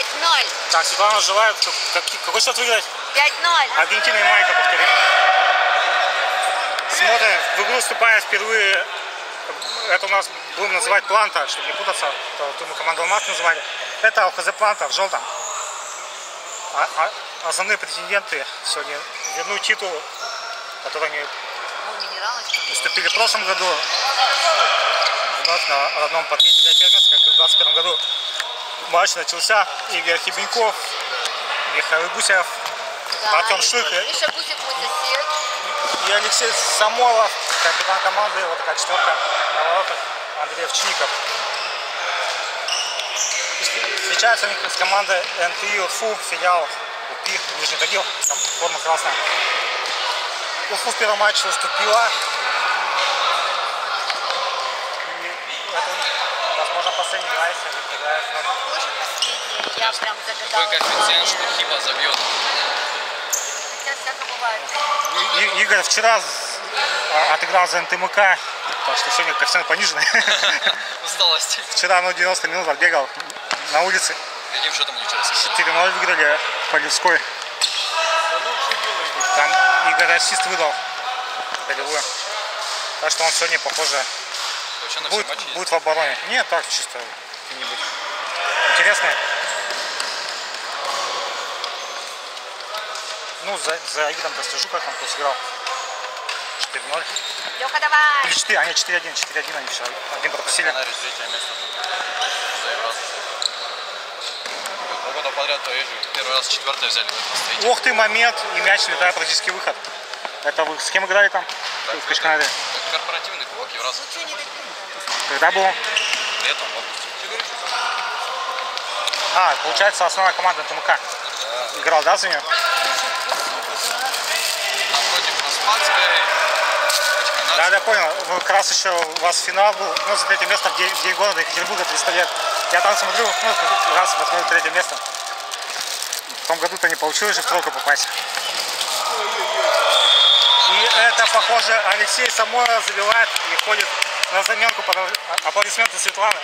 5-0. Так, Светлана желает как- какой счет выиграть? 5-0. Аргентина и Майка повторит. Смотрим, в игру вступает впервые, это у нас будем называть Планта, чтобы не путаться, то, то мы команду Алмаз называли. Это ЛХЗ Планта в желтом. А- а- основные претенденты сегодня вернуть титул, который они Ну, уступили в прошлом году. Вновь на родном паркете для фермерс, как и в 2021 году. Матч начался. Игорь Хибеньков, Михаил Гусев Да, Артем сосед. и Алексей Самолов, капитан команды. Вот такая четверка на воротах. Андрей Овчинников. Встречаются они с командой НТИ УТФУ, филиал УПИ, Нижний Тагил, форма красная. УФУ в первом матче уступила. И это, возможно, последний игра, если они проиграют. Но Похоже, последний. Я прям Какой загадала. коэффициент, что Хиба забьет? Хотя всяко бывает. И- Игорь вчера а- отыграл за НТМК, так что сегодня коэффициент пониженный. Усталость. Вчера ну, 90 минут отбегал на улице. Каким счетом они вчера сыграли? 4-0 выиграли Полевской. Там Игорь ассист выдал голевую. Так что он сегодня, похоже, будет, будет в обороне. Нет, так, чисто какие-нибудь Ну, за, за слежу, как он тут сыграл. 4-0. Леха, давай. Или 4, а нет, 4-1, 4-1 они вчера. Один пропустили. Сценарий третье место. Заиграл. Два года подряд поезжу. Первый раз четвертое взяли в. Ох ты, момент, и мяч летает практически выход. Это вы с кем играли там? В Качканаре. Как корпоративный кубок Евраза. Ну? Когда был? Летом, в августе. А, получается, основная команда ТМК. Да, за нее? Там против Распадской. Качканар. Да, да, понял. Ну, как раз еще у вас финал был, ну, за третье место в день, в день города Екатеринбурга, 300 лет. Я там смотрю, ну, раз смотрю третье место. В том году-то не получилось же в тройку попасть. И это, похоже, Алексей Самойлов забивает и ходит на заменку под аплодисменты Светланы.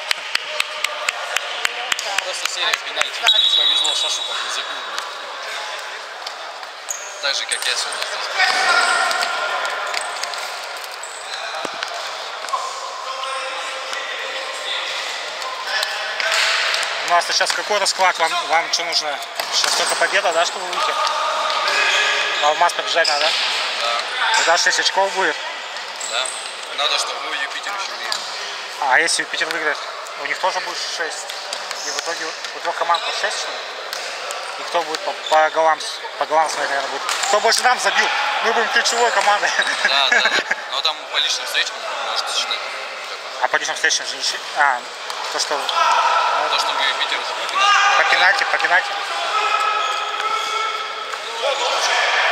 Просто серия пенальти. Не повезло, блин. Так же, как я сегодня здесь. У нас сейчас какой расклад? Вам, вам что нужно? Сейчас только победа, да, чтобы выйти? Алмаз побежать надо, да? Да, Тогда 6 очков будет. да. Надо, чтобы вы Юпитер еще выиграли. А если Питер выиграет? У них тоже будет 6. И в итоге у трех команд по 6, что ли? Кто будет по, по голам, по голам смотреть, наверное, будет. Кто больше нам забил? Мы будем ключевой командой. Да, да. Но там по личным встречам может считать. А по личным встречам же ничего. А, то, что То, что мы Юпитер по пенальти, по пенальти.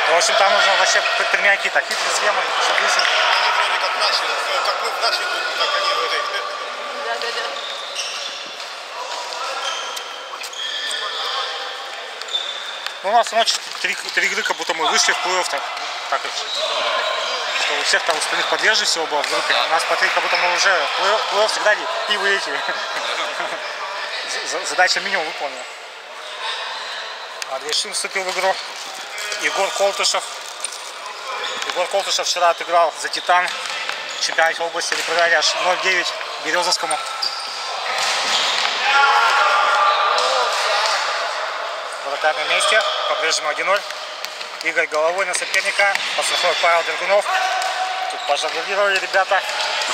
Ну, В общем, там нужно вообще применять какие-то хитрые схемы, чтобы выяснить. Они вроде как наши, э, как мы группе, так они в этой. Да, да, да. Ну, у нас ночь три, три игры, как будто мы вышли в плей-офф так. так что у всех там остальных подверженных всего было в группе. У нас по три, как будто мы уже в плей-офф, всегда и вылетели. За- Задача минимум выполнена. Андрей Шин вступил в игру. Егор Колтышев. Егор Колтышев вчера отыграл за Титан в чемпионате области. Проиграли аж 0-9 Березовскому. Вратарь на месте. По-прежнему 1-0. Игорь головой на соперника. Подстраховой Павел Дергунов. Тут пожонглировали ребята.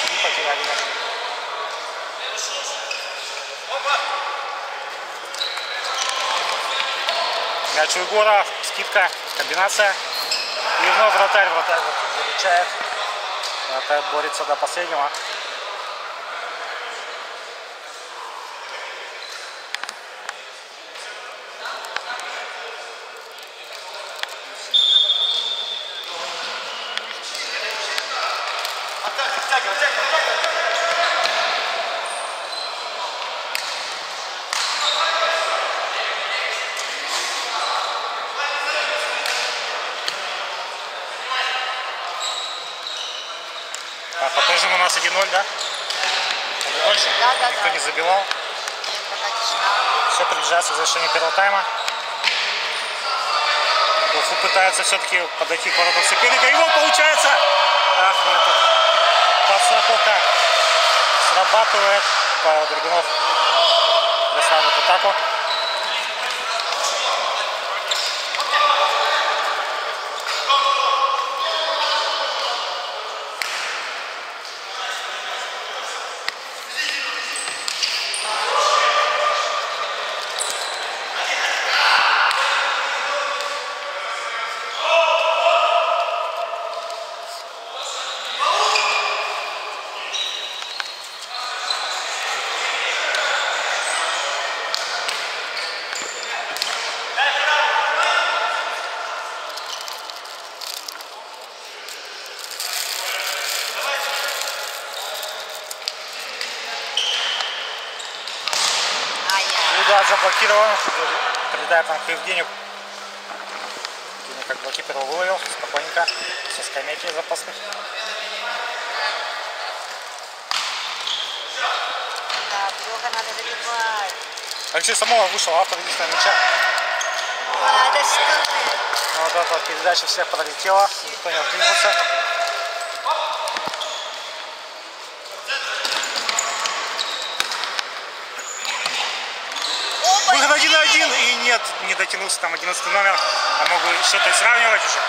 И потеряли мяч. Мяч у Егора. Скидка. Комбинация. И вновь вратарь. Вратарь замечает. Вратарь борется до последнего. А по-прежнему у нас 1-0, да? Да, Никто да. не забивал. Все приближается к завершению первого тайма. Уфу пытается все-таки подойти к воротам соперника. Его получается! Ах, нет, подстраховка срабатывает. Павел Драгунов преследует атаку. Заблокирован. Передает нам к Евгению. Евгений как блокировал, выловил. Спокойненько. Со скамейки запасных. Алексей Самолов вышел, автор единственного мяча. А, да что ты? Ну, Вот эта вот передача всех пролетела. Никто не откликнулся. Опа, Выход один на один. И нет, не дотянулся там 11 номер. А мог бы что-то и сравнивать уже.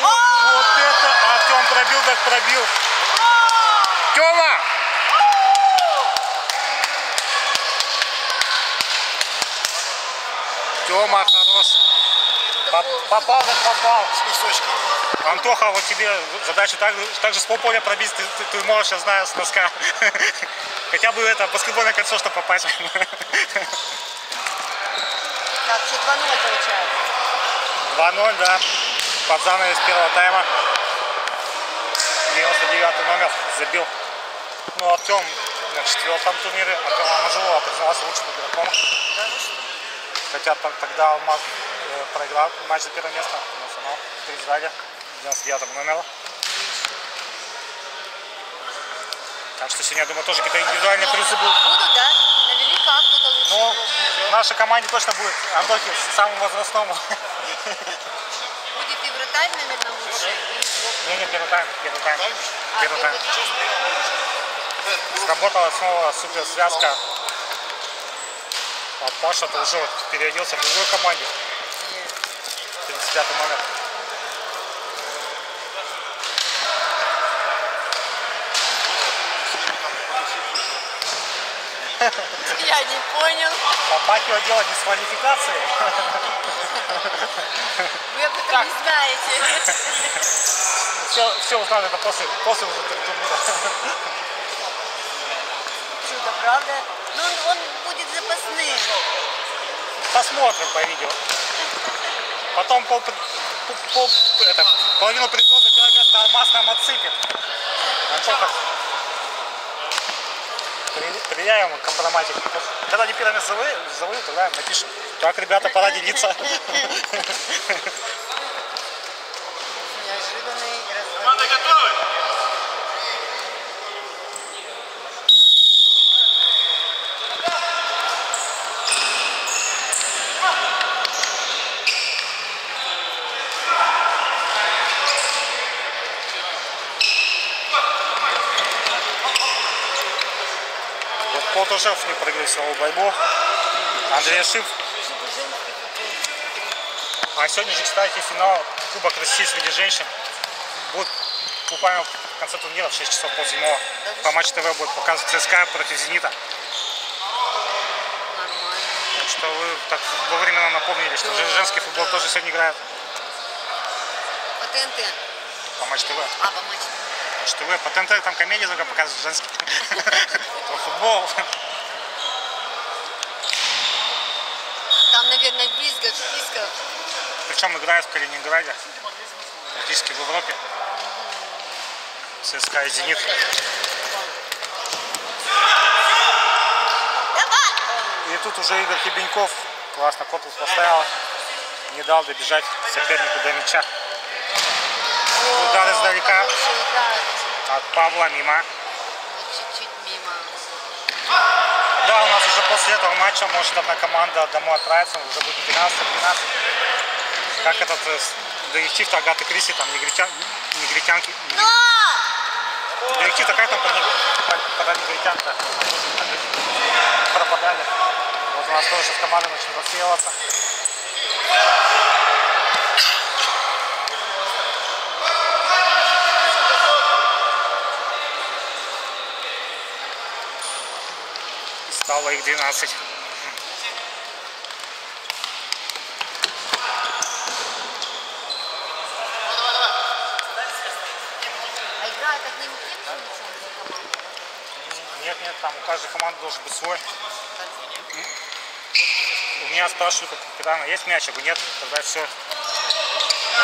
Вот это Артем пробил, так пробил. Тёма! Тёма хорош. Поп- Попал, так попал. С носочком. Антоха, вот тебе задача так, так же с полполя пробить, ты, ты, ты можешь, я знаю, с носка. Хотя бы это, баскетбольное кольцо, чтобы попасть. Так, все 2-0 получается. 2-0, да. Под занавес первого тайма. 99 номер забил. Ну, Артем на четвертом турнире. Артем Амажулова признался лучшим игроком. Хотя тогда Алмаз э, проиграл матч за первое место. Но все равно призвали 99 номера. Так что сегодня, я думаю, тоже какие-то индивидуальные призы будут. Будут, да? Наверняка кто-то лучше. Ну, игрок. В нашей команде точно будет Антохи самому возрастному. Будет и вратарь, наверное, лучше. Не, не, первый тайм, первый тайм. А, Первый тайм. Сработала снова супер связка. А Паша-то уже переоделся в другой команде. 35 номер. Я не понял. Папахио делать дисквалификации. Вы об этом не знаете. Все, все узнали это после, после уже турнира. Чудо, правда? Ну, он, он будет запасным. Посмотрим по видео. Потом пол, пол- пол- это, половину призов за первое место Алмаз нам отсыпет. Антоха. Приявим компроматик. Когда они первое место завоюют, завоюют, тогда напишем. Так, ребята, пора делиться. Неожиданный разговор. готовы? Вот Полтушев не свою борьбу. Андрей Шип. А сегодня же, кстати, финал Кубок России среди женщин. Будет буквально в конце турнира в 6 часов пол седьмого. По Матч ТВ будет показывать ЦСКА против Зенита. Так что вы так вовремя нам напомнили, что же- женский футбол тоже сегодня играет По ТНТ. по Матч ТВ. А, по матчу. Матч ТВ, по ТНТ там комедии только показывают женский. Футбол. Там, наверное, близко, близко. Причем играет в Калининграде. Практически в Европе. ЦСКА и Зенит. И тут уже Игорь Хибеньков классно корпус поставил. Не дал добежать сопернику до мяча. Удар издалека от Павла мимо. Чуть-чуть мимо. Да, Да, у нас уже после этого матча может одна команда домой отправиться, уже будет 12-12. Как этот э, директив Агаты Криси, там негритян, негритянки. Но! Директив как там про нег- негритянка пропадали. Вот у нас тоже сейчас команды начнут отсеиваться. Стало их 12. А играют одним и тем же мячом команда? Нет, нет, там у каждой команды должен быть свой. У меня спрашивают, как капитана, есть мяч? Я говорю, нет, тогда все.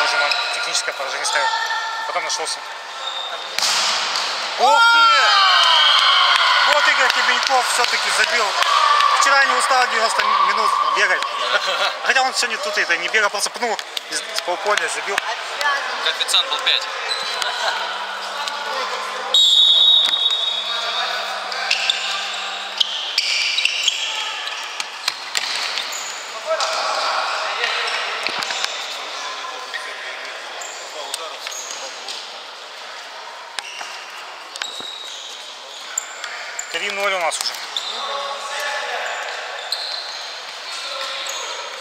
Можем техническое поражение ставить. Потом нашелся. Ух ты! Кибеньков все-таки забил. Вчера не устал 90 минут бегать. Хотя он сегодня тут это не бегал, просто пнул с полполя, забил. Коэффициент был 5. 3-0 у нас уже.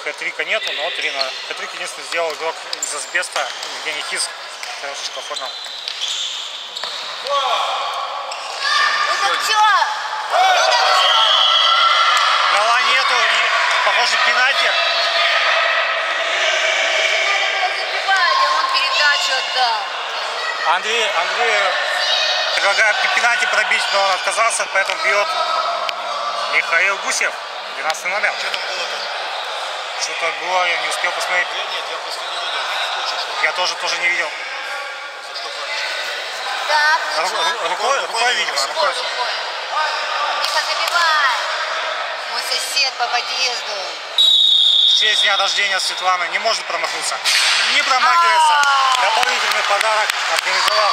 Хэтрика нету, но 3-0. Хэтрик единственный сделал игрок из Асбеста, Евгений Хис. Хорошечко оформил. Ну так чё? Ну так чё? Гола нету и, похоже, пенальти. А. Андрей, Андрей предлагает пи- пенальти пробить, но он отказался, поэтому бьет Михаил Гусев. 12 номер. Что там было-то? Что-то было, я не успел посмотреть. Я нет, я просто не видел. Что Я тоже тоже не видел. что Ру- ну чё? ру- рукой, рукой, видимо, Рукой, рукой. рукой. Миха, забивай. Мой сосед по подъезду. В честь дня рождения Светланы не может промахнуться. Не промахивается. А. Дополнительный подарок организовал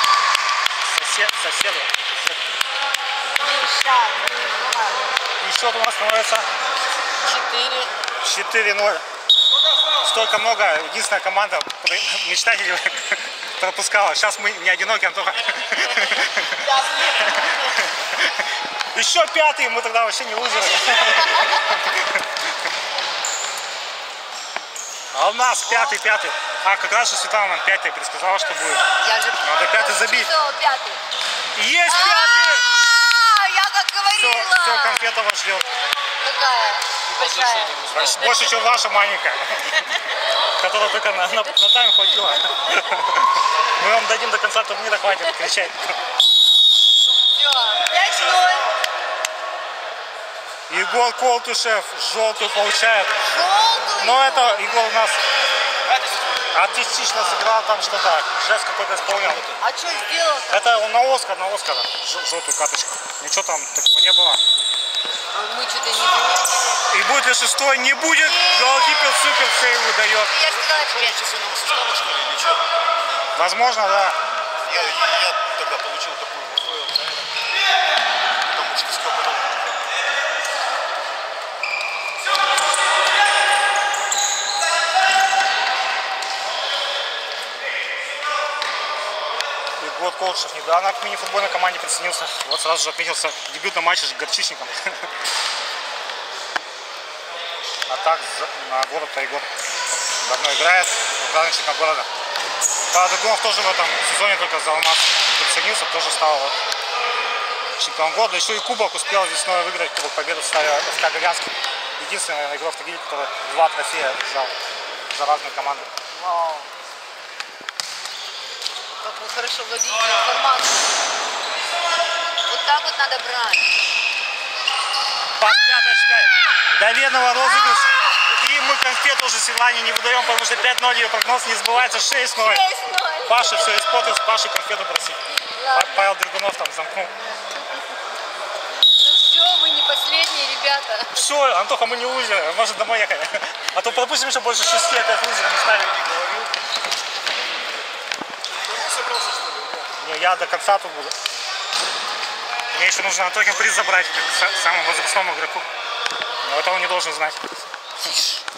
сосед, соседу. И счет у нас становится Четыре. 4-0. Столько много. Единственная команда мечтателей пропускала. Сейчас мы не одиноки. Да, мне. Еще пятый, мы тогда вообще не лузеры. А у нас пятый, пятый. А как раз же Светлана нам пятый предсказала, что будет. Я же Надо пятый забить. пятый. Есть пятый! А, Я как говорила. все, конфета вас ждет. Какая? Большая. Больше, чем ваша маленькая. Которая только на, на, на тайм хватило. Мы вам дадим до конца турнира, хватит кричать. Все. Пять ноль. Егор Колтушев желтую получает. Желтую. Но это Егор у нас артистично сыграл там что-то, жест какой-то исполнил. А что сделал? Это он на Оскар, на Оскар, желтую карточку. Ничего там такого не было. Мы что-то не заметили. И будет ли шестой? Не будет. Голкипер супер сейв выдает. Я сказала Что, тебе. численного состава, что ли, или что? Возможно, да. Я, я тогда получил такую ВПЛ за это. Потому что сколько потом... Егор Колтушев недавно к мини-футбольной команде присоединился. Вот сразу же отметился в дебютном матче с горчичником. А так на город-то давно играет. Чемпион города. Правда, Гонов тоже в этом сезоне только за Алмаз присоединился, тоже стал вот чемпион года. Еще и кубок успел весной выиграть. Кубок Победы ставил ФК Горянский. Единственный игрок в Тагиле, который два трофея взял за разные команды. Как вы хорошо владеете информацией. Вот так вот надо брать. Под пяточкой. Доверного розыгрыш. И мы конфету уже Светлане не выдаем, потому что 5-0 ее прогноз не сбывается. 6-0. 6-0. Паша все испортил, с Пашей конфету. Па- Павел Драгунов там замкнул. Ну все, вы не последние, ребята. Все, Антоха, мы не лузеры, может домой ехать. А то пропустим еще больше шести, опять лузерами ставим. Ну, собрался, что ли? Не, я до конца тут буду. Мне еще нужно Антохин приз забрать, как са- самому возрастному игроку. Но это он не должен знать.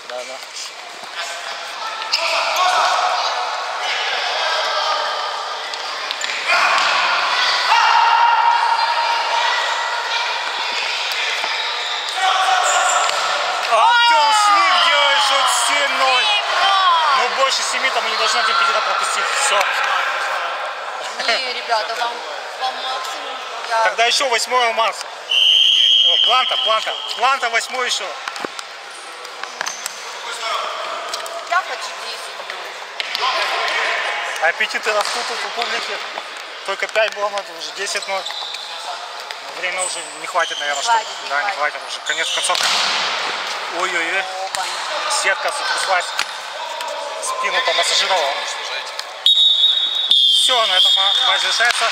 Да, да. Артем Шлик делает счет 7-0. Ну больше 7 там не должны от Юпитера пропустить. Все. Не, ребята, вам по максимуму. Я... Тогда еще восьмой алмаз. О, планта, планта. Планта восьмой еще. я хочу 10. Аппетиты растут тут у публики. Только 5 было, это уже 10 0 Время уже не хватит, наверное, хватит, чтобы... не да, не хватит. уже. Конец концовка. Ой-ой-ой. Сетка сотряслась. Спину помассажировала. Все, на этом ма- матч завершается.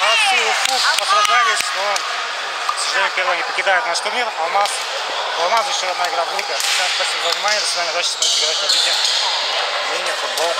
Молодцы, Уфу, посражались, но, к сожалению, первый не покидает наш турнир. Алмаз. У Алмаза еще одна игра в группе. Всем спасибо за внимание. До свидания. Удачи смотреть играть на бите. Мини-футбол.